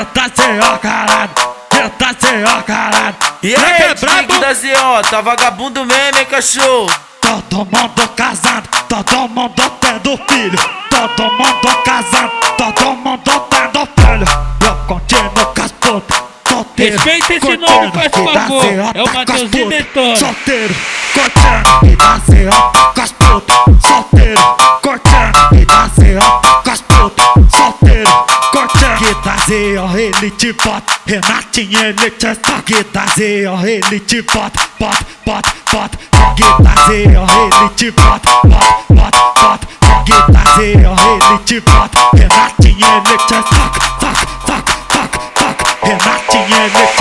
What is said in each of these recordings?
Senta senhor caralho, senta senhor caralho. E aí, Dig da ZO, tá vagabundo mesmo, hein, cachorro? Todo mundo casado, todo mundo tendo filho. Todo mundo casado, todo mundo tendo filho. Eu continuo com as putas, solteiro. Respeita esse nome, faz favor. É o tá putas, Detona. Solteiro, curtindo, e da ZO com as da ZO ele te bota. Renatinho ele te está. Que da ZO ele te bota, bota, bota, bota. Que da ZO ele te bota, bota, bota, bota. Que da ZO ele te bota. Renatinho ele te toca, toca, toca, toca. Renatinho ele te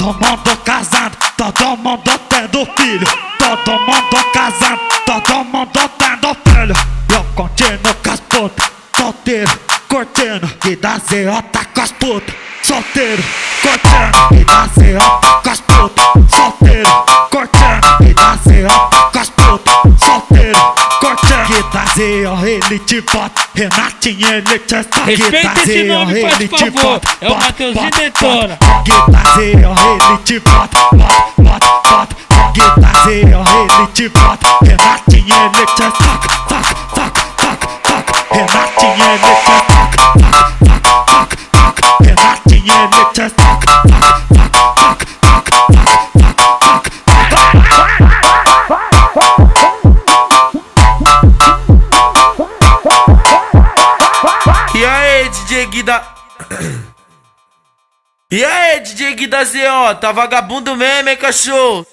Todo mundo casado, todo mundo tendo filho. Todo mundo casado, todo mundo tendo filho. Eu continuo com as putas, solteiro, curtindo. E da ZO tá com as putas, solteiro, curtindo. E da ZO tá com as putas, solteiro, curtindo. E da ZO tá com as putas, da ZO ele te bota, Renatinho ele te. Que Respeita esse nome, faz ele te favor. bota, É o Mateuzinho Detona. Guitarreiro, ele te bota, bota, bota, bota. Guitarreiro, ele te bota. Renatinho, ele te toca. Renatinho, ele te toca. Renatinho, ele te toca, aí, DJ Guida. E aí, DJ Guida ZO, tá vagabundo mesmo, hein, cachorro?